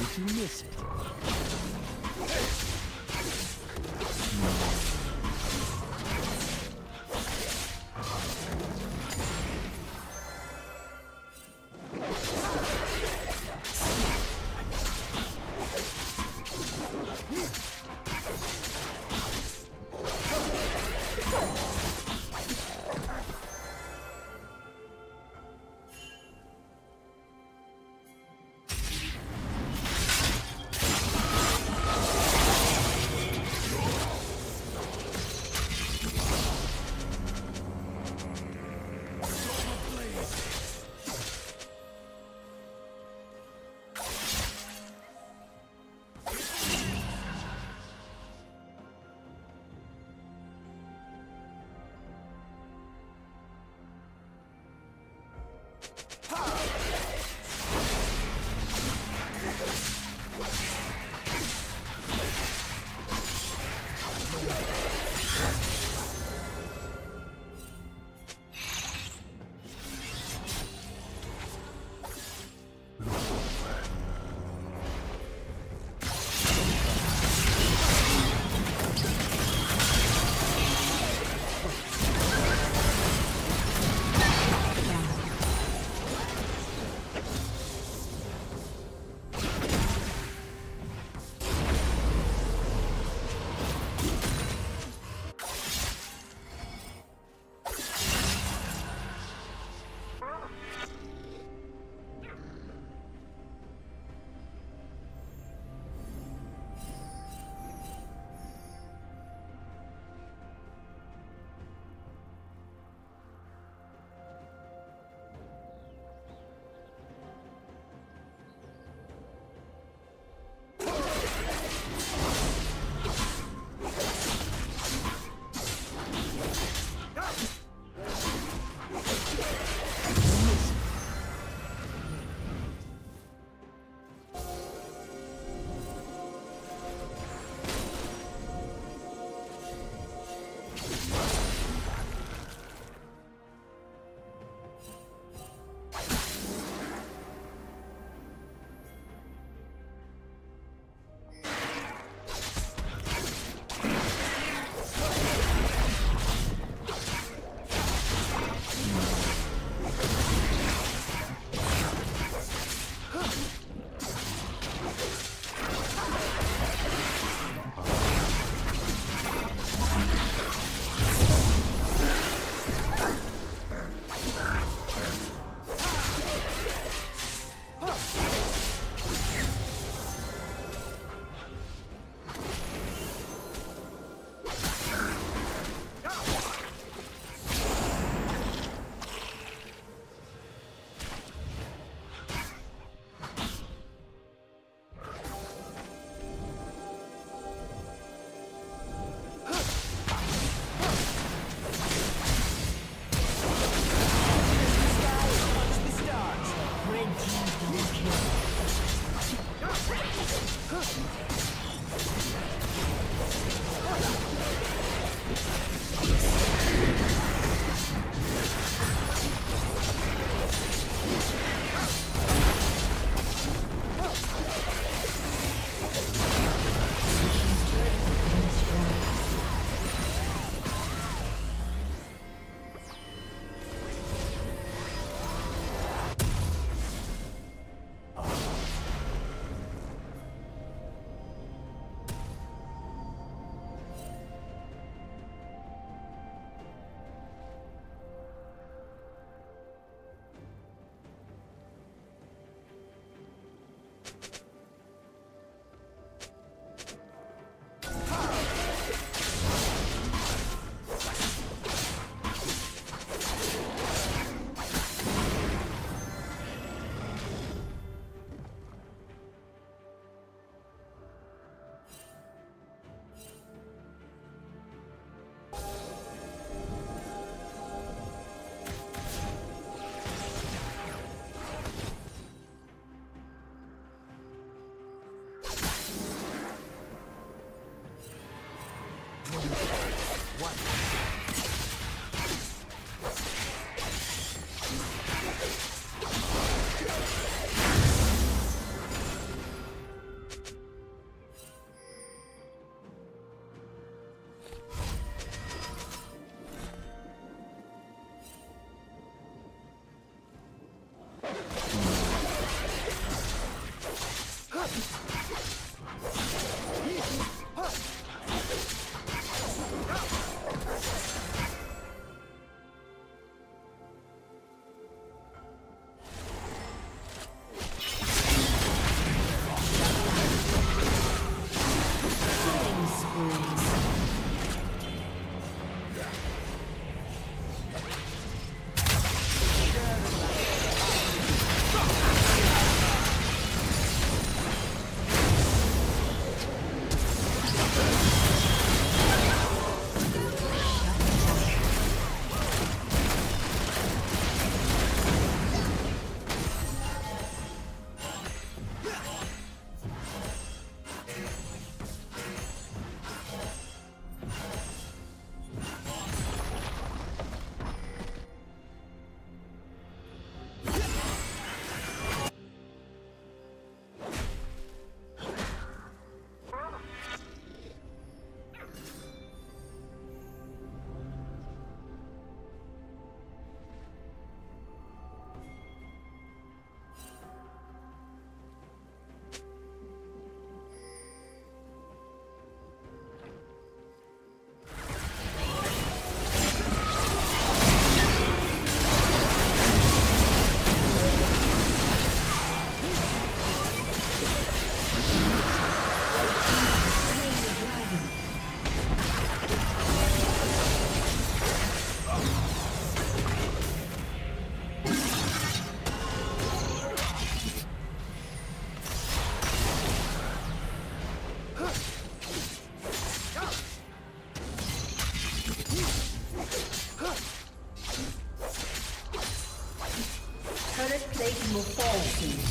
Did you miss it? One. Satan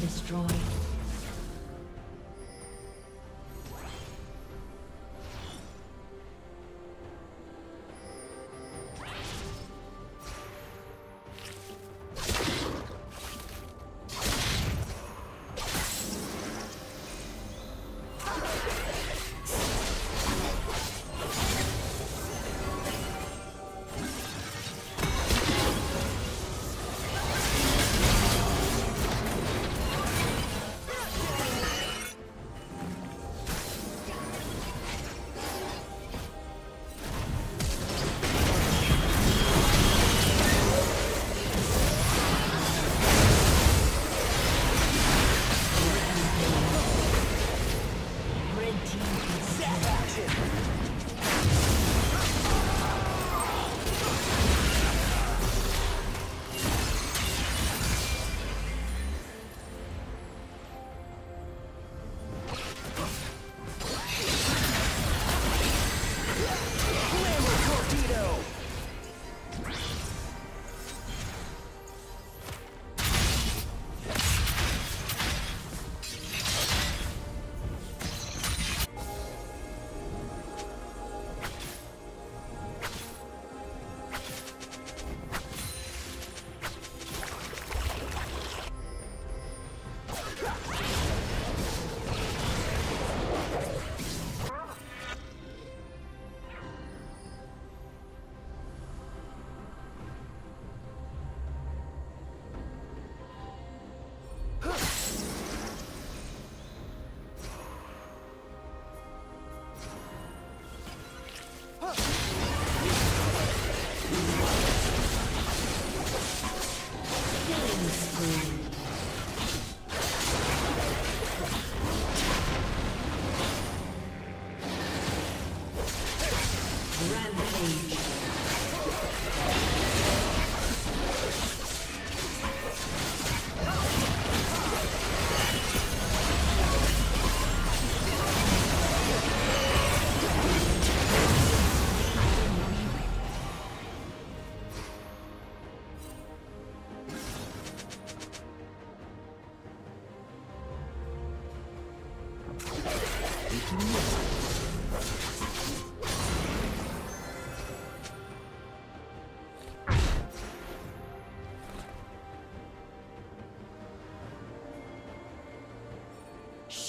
Destroyed.